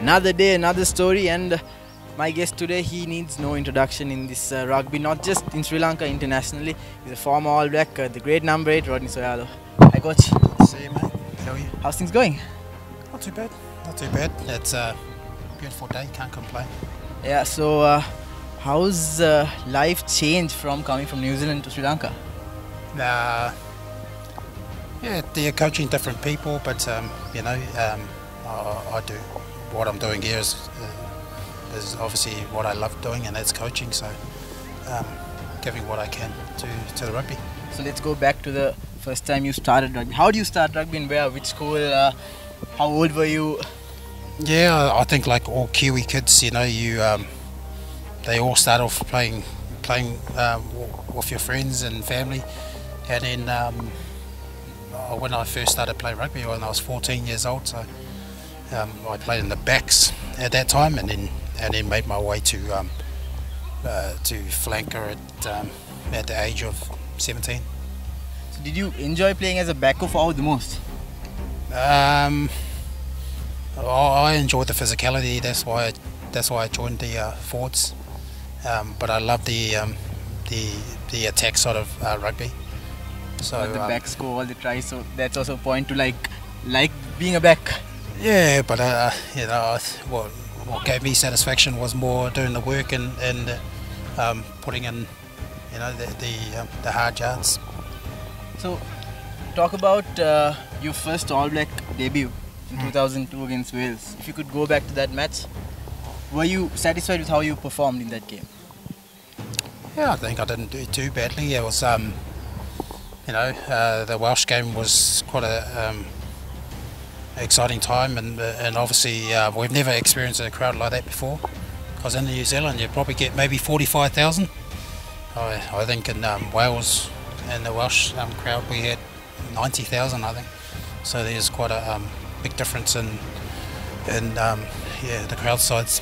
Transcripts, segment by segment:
Another day, another story, and my guest today, he needs no introduction in this uh, rugby, not just in Sri Lanka, internationally. He's a former All Black, uh, the great number 8, Rodney So'oialo. Hi, coach. See you, mate. How are you? How's things going? Not too bad. Not too bad. It's a beautiful day. Can't complain. Yeah, so uh, how's uh, life changed from coming from New Zealand to Sri Lanka? Uh, yeah, they're coaching different people, but um, you know, um, I, I do what I'm doing here is uh, is obviously what I love doing, and that's coaching. So, um, giving what I can to to the rugby. So let's go back to the first time you started rugby. How do you start rugby and where? Which school? Uh, how old were you? Yeah, I think like all Kiwi kids, you know, you um, they all start off playing playing um, with your friends and family, and then um, when I first started playing rugby when I was 14 years old, so um, I played in the backs at that time, and then and then made my way to um, uh, to flanker at um, at the age of 17. So did you enjoy playing as a back or forward the most? Um, I I enjoyed the physicality. That's why I, that's why I joined the uh, forwards. Um, but I love the um, the the attack sort of uh, rugby. So But the um, back score all the tries, so that's also a point to like like being a back. Yeah, but uh, you know what what gave me satisfaction was more doing the work and and um, putting in you know the the, um, the hard yards. So talk about uh, your first All Black debut in Hmm. 2002 against Wales. If you could go back to that match, were you satisfied with how you performed in that game? Yeah, I think I didn't do it too badly. It was, um, you know, uh, the Welsh game was quite a um, exciting time, and uh, and obviously uh, we've never experienced a crowd like that before. Because in New Zealand you probably get maybe forty-five thousand. I, I think in um, Wales and the Welsh um, crowd we had ninety thousand, I think. So there's quite a um, big difference in in um, yeah the crowd sides.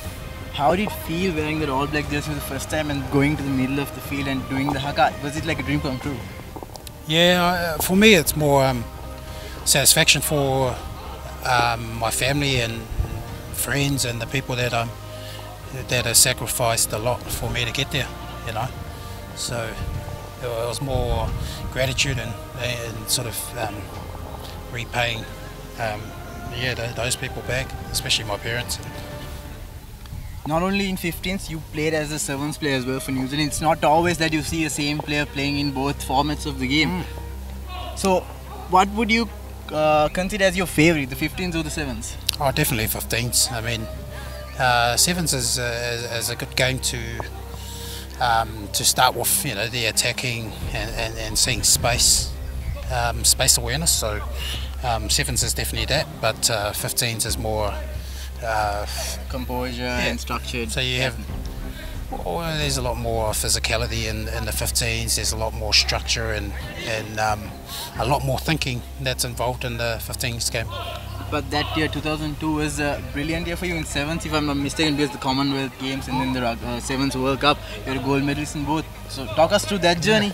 How did it feel wearing that All Black jersey for the first time and going to the middle of the field and doing the haka? Was it like a dream come true? Yeah, uh, for me it's more um, satisfaction for um, my family and friends and the people that um that have sacrificed a lot for me to get there. You know, so it was more gratitude and, and sort of um, repaying um, yeah tho- those people back, especially my parents. Not only in 15s, you played as a sevens player as well for New Zealand. It's not always that you see the same player playing in both formats of the game. So, what would you uh, consider as your favorite, the 15s or the sevens? Oh, definitely 15s. I mean, uh, sevens is, uh, is, a good game to um, to start with. You know, the attacking and, and, and seeing space, um, space awareness. So um, sevens is definitely that, but uh, 15s is more. Uh, Composure and structured. so you have. Well, there's a lot more physicality in, in the 15s. There's a lot more structure and and um, a lot more thinking that's involved in the 15s game. But that year, 2002, was a brilliant year for you in sevens, if I'm not mistaken, because the Commonwealth Games and then the uh, sevens World Cup. You're a gold medalist in both. So, talk us through that journey.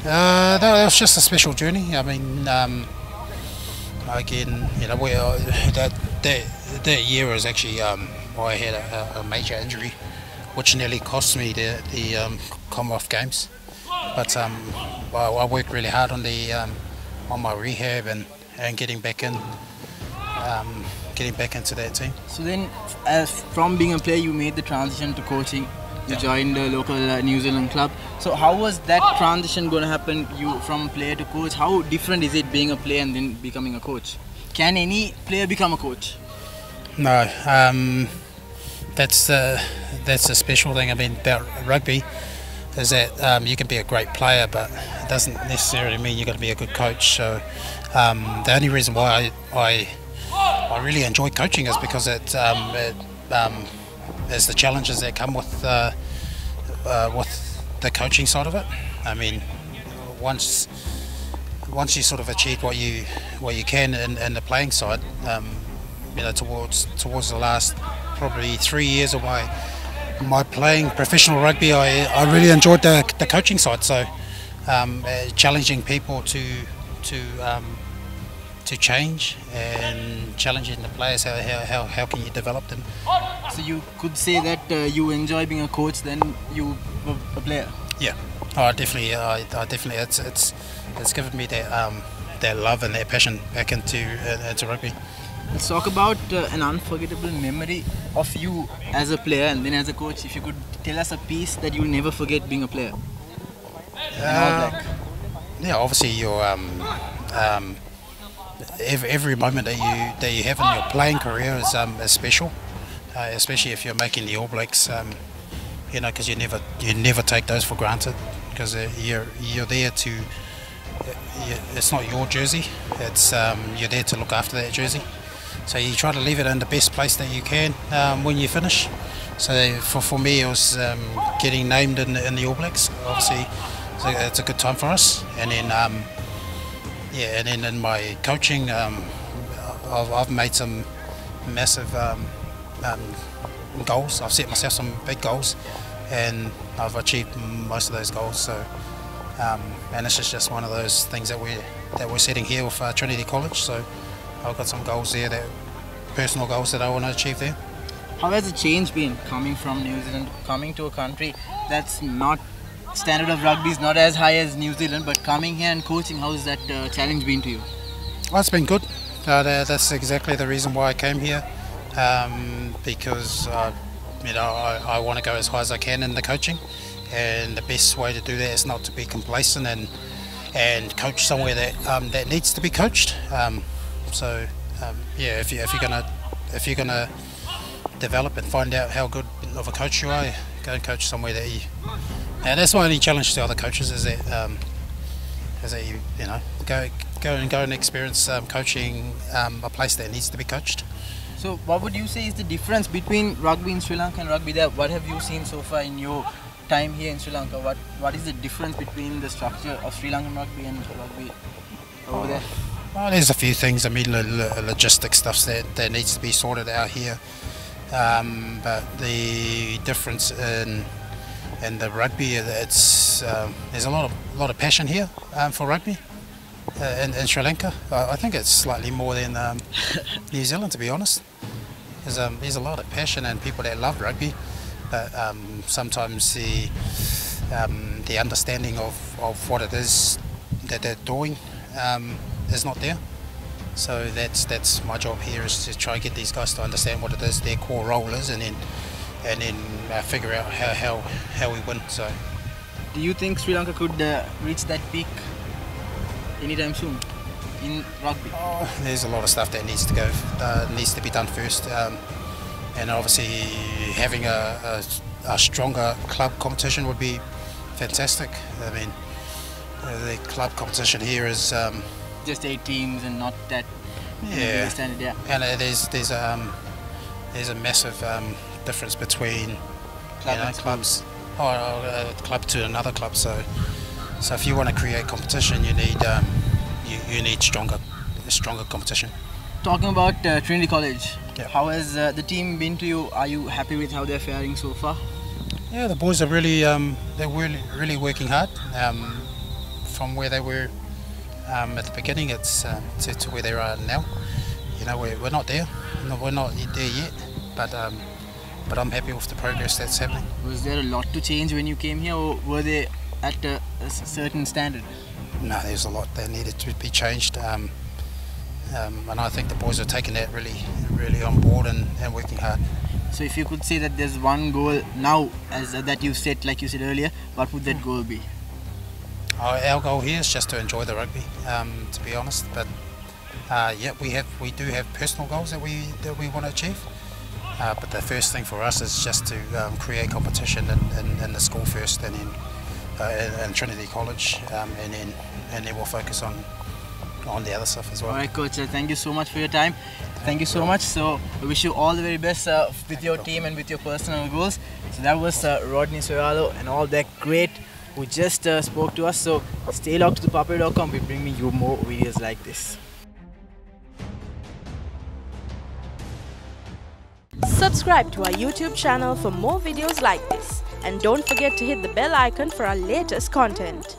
Uh, that, that was just a special journey. I mean, um, again, you know, we, uh, that, that that year was actually um, I had a, a major injury, which nearly cost me the the um, Commonwealth Games. But um, I, I worked really hard on the um, on my rehab and, and getting back in, um, getting back into that team. So then, as from being a player, you made the transition to coaching. You Yeah. joined the local uh, New Zealand club. So how was that transition going to happen? You from player to coach. How different is it being a player and then becoming a coach? Can any player become a coach? No, um, that's the that's the special thing. I mean about rugby is that um, you can be a great player, but it doesn't necessarily mean you're going to be a good coach. So um, the only reason why I, I I really enjoy coaching is because it, um, it um, there's the challenges that come with uh, uh, with the coaching side of it. I mean, once once you sort of achieve what you what you can in, in the playing side, um, you know, towards towards the last probably three years of my my playing professional rugby, I, I really enjoyed the, the coaching side. So um, uh, challenging people to to um, to change and challenging the players. How, how, how, how can you develop them? So you could say that uh, you enjoy being a coach than you a player. Yeah, oh, I definitely, uh, I definitely, it's it's it's given me that um, that love and that passion back into uh, into rugby. Let's talk about uh, an unforgettable memory of you as a player and then as a coach. If you could tell us a piece that you'll never forget being a player. Uh, yeah, obviously your um, um, every, every moment that you that you have in your playing career is um, is special, uh, especially if you're making the All Blacks. Um, you know, because you never you never take those for granted because uh, you're you're there to. It's not your jersey. It's um, you're there to look after that jersey. So you try to leave it in the best place that you can um, when you finish. So for, for me, it was um, getting named in, in the All Blacks. Obviously, it's a, good time for us. And then, um, yeah, and then in my coaching, um, I've, I've, made some massive um, um, goals. I've set myself some big goals, and I've achieved most of those goals. So, and this is just one of those things that we're that we're setting here with uh, Trinity College. So. I've got some goals there, that personal goals that I want to achieve there. How has the change been coming from New Zealand, coming to a country that's not standard of rugby is not as high as New Zealand, but coming here and coaching, how has that uh, challenge been to you? Well, it's been good. Uh, that's exactly the reason why I came here, um, because uh, you know I, I want to go as high as I can in the coaching, and the best way to do that is not to be complacent and and coach somewhere that um, that needs to be coached. Um, so um, yeah, if you if you're gonna if you're gonna develop and find out how good of a coach you are, go and coach somewhere that you. And that's my only challenge to other coaches is that um, is that you you know go go and go and experience um, coaching um, a place that needs to be coached. So what would you say is the difference between rugby in Sri Lanka and rugby there? What have you seen so far in your time here in Sri Lanka? What what is the difference between the structure of Sri Lankan rugby and rugby over there? Well, there's a few things. I mean, the logistic stuff that, that needs to be sorted out here. Um, but the difference in in the rugby, it's um, there's a lot of lot of passion here um, for rugby uh, in, in, Sri Lanka. I, I, think it's slightly more than um, New Zealand, to be honest. There's, um, there's a lot of passion and people that love rugby, but um, sometimes the the understanding of, of what it is that they're doing is not there. So that's that's my job here is to try and get these guys to understand what it is their core role is, and then and then uh, figure out how, how how we win. So, do you think Sri Lanka could uh, reach that peak anytime soon in rugby? Oh, there's a lot of stuff that needs to go uh, needs to be done first, um, and obviously having a, a, a stronger club competition would be fantastic. I mean, uh, the club competition here is. Um, just eight teams and not that yeah. standard. Yeah, and uh, there's there's um there's a massive um, difference between Club you know, clubs or oh, a club to another club. So so if you want to create competition, you need um, you, you need stronger stronger competition. Talking about uh, Trinity College, yeah. how has uh, the team been to you? Are you happy with how they're faring so far? Yeah, the boys are really um, they're really really working hard um, from where they were um, at the beginning it's um, to, to, where they are now. You know, we're, we're not there, no, we're not there yet, but um, but I'm happy with the progress that's happening. Was there a lot to change when you came here, or were they at a, a certain standard? No, there's a lot that needed to be changed, um, um, and I think the boys are taking that really, really on board and, and working hard. So, if you could say that there's one goal now, as uh, that you set, like you said earlier, what would that goal be? Our, goal here is just to enjoy the rugby, um, to be honest. But uh, yeah, we have we do have personal goals that we that we want to achieve. Uh, but the first thing for us is just to um, create competition in, in, in, the school first, and then uh, in, in, Trinity College, um, and then and then we'll focus on on the other stuff as well. All right, coach. Uh, thank you so much for your time. Thank you so much. So I wish you all the very best uh, with your team and with your personal goals. So that was uh, Rodney So'oialo and all that great who just uh, spoke to us. So stay locked to thepapare.com. We bring you more videos like this. Subscribe to our YouTube channel for more videos like this. And don't forget to hit the bell icon for our latest content.